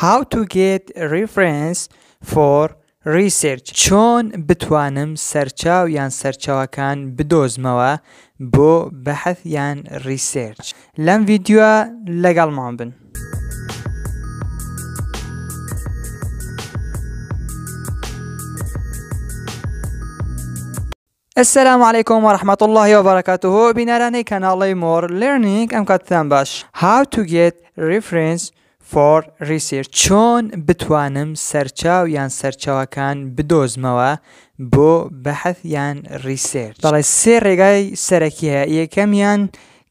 How to get reference for research چۆن بتوانم سەرچاو یان سەرچاوەکان بدۆزمەوە بۆ بەحث یان ریسێرچ لەم ڤیدیوە لەگەڵمان بن. السلام علیکم و رحمت اللە و برکاته بینەرانی کەناڵی مۆر لێرنینگ ئەم کاتتان باش How to get reference for research چۆن بتوانم سەرچاو یان سەرچاوەکان بدۆزمەوە بۆ بەحث یان ریسێرچ بەڵێ سێ ڕێگای سەرەکی هەیە یەکەمیان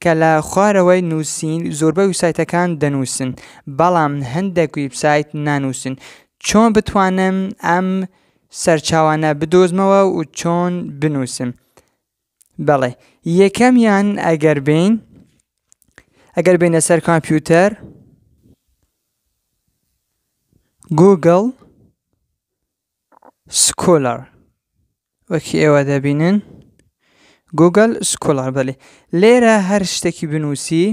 کە لە خوارەوەی نووسین زۆربەی وسایتەکان دەنووسن بەڵام هەندێک ویبسایت نانووسن چۆن بتوانم ئەم سەرچاوانە بدۆزمەوە و چۆن بنووسم بەڵێ یەکەمیان ئەگەر بین ئەگەر بینە سەر کامپیوتەر گوگل سکۆلەر وەکی ئێوە دەبینن گوگل سکۆلەر بەێ لێرە هەر شتێکی بنووسی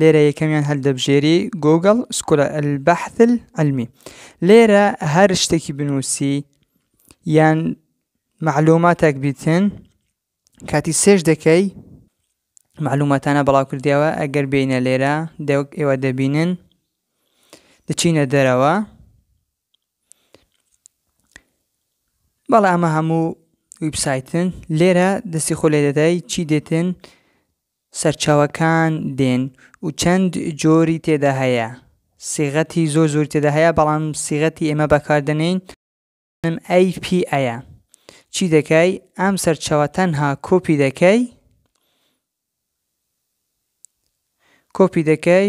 لێرە یەکەمیان هەلدەبژێری گوگل سکولە البحثل علمی لێرە هەر شتێکی بنووسی یان معلوماتێک بیتن کاتی سێش دەکەی معلوماتانە بەڵاو کردیەوە ئەگەر بینە لێرە دەوک ئێوە دەبینن دەچینە دەرەوە بەڵێ ئەمە هەموو ویبسایتن لێرە دەستی خۆ لێ دەدای چی دێتن سەرچاوەکان دێن و چەند جۆری تێدا هەیە سیغەتی زۆر زۆری تێدا هەیە بەڵام سیغەتی ئێمە بەکاردەنێین نم ئەی پی ئەیە چی دەکەی ئەم سەرچاوە تەنها کۆپی دەکەی کۆپی دەکەی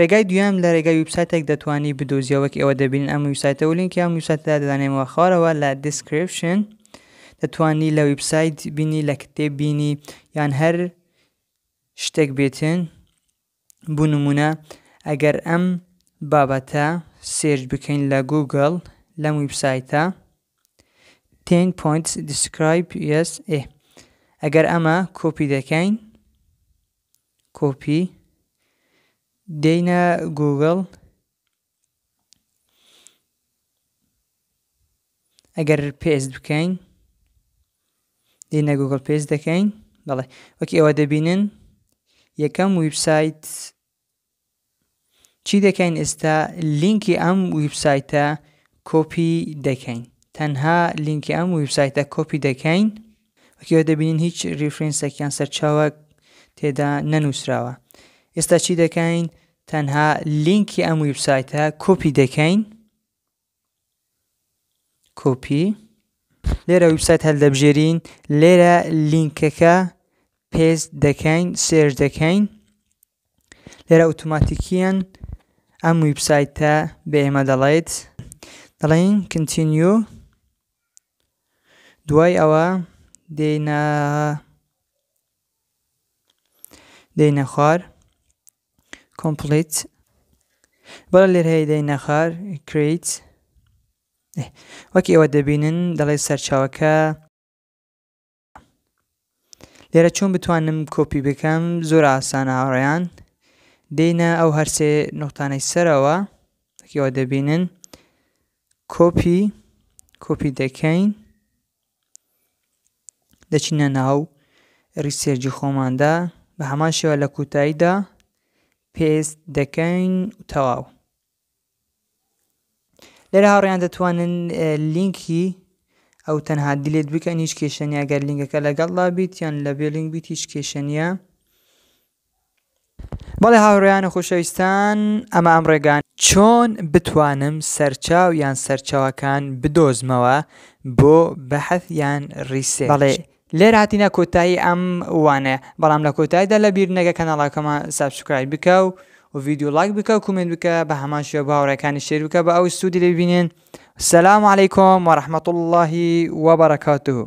ڕێگای دویەم لە ڕێگای ویبسایتێک دەتوانی بدۆزیەوە وەک ئێوە دەبینن ئەم ویبسایتە و لینکی ئەم ویبسایتەدا دەدانێمەوە خوارەوە لە دیسکریپشن دەتوانی لە ویبسایت بینی لە کتێب بینی یان هەر شتێک بێتن بوو نمونە ئەگەر ئەم بابەتە سێرج بکەین لە گوگل لەم ویبسایتە 10 points describe yes ئێ ئەگەر ئەمە کۆپی دەکەین کۆپی دەینە گووگڵ ئەگەر پێست بکەین دەینە گووگڵ پێست دەکەین بەڵێ وەکی ئەوە دەبینن یەکەم ویبسایت چی دەکەین ئێستا لینکی ئەم ویبسایتە کۆپی دەکەین تەنها لینکی ئەم ویبسایتە کۆپی دەکەین وەکیەوە دەبینین هیچ ریفرینسێکیان سەرچاوە تێدا نەنووسراوە ئێستا چی دەکەین تەنها لینکی ئەم ویبسایتە کۆپی دەکەین کۆپی لێرە ویبسایت هەلدەبژێرین لێرە لینکەکە پێست دەکەین سێر دەکەین لێرە ئۆتۆماتیکیان ئەم ویبسایتە بە ئێمە دەڵێت دەڵێن کنتینیو دوای ئەوە دێنە دێنە خوار کۆمپلیت بەڵە لێر هەیە دێنە خوار کریت وەکی ئەوە دەبینن دەڵێت سەرچاوەکە لێرە چۆن بتوانم کۆپی بکەم زۆر ئاسانە هاوڕێیان دێینە ئەو هەرسێ نقطانەی سەرەوە یەوە دەبینن کۆپی کۆپی دەکەین دەچینە ناو ریسێرجی خۆماندا بە هەمان شێوە لە کوتاییدا پێست دەکەین تەواو لێرە هاوڕیان دەتوانن لینکی ئەو تەنها دیلێت بکەن هیچ کێشەنیا گەر لینگەکە لەگەڵدا بیت یان لە بێ لینگ بیت هیچ کێشەنیە بەڵێ هاوڕیان و خۆشەویستان ئەمە ئەم ڕێگان چۆن بتوانم سەرچاو یان سەرچاوەکان بدۆزمەوە بۆ بەحەث یان ڕیسێ بەڵێ لێرە هاتینە کۆتایی ئەم وانەیە بەڵام لە کۆتاییدا لە بیر نەکە کەناڵەکەمان سابسکرایب بکە و ویدیو ڵایک بکە و کومێنت بکە بە هەمان شێوە بە هاوڕێکانی شێر بکە بە ئەو سوودی لێ ببینێن سەلام عەلەیکۆم وەڕەحمەتوڵڵاهی وەبەڕەکاتوه